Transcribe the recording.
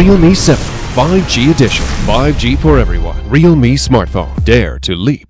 Realme 7 5G Edition. 5G for everyone. Realme smartphone. Dare to leap.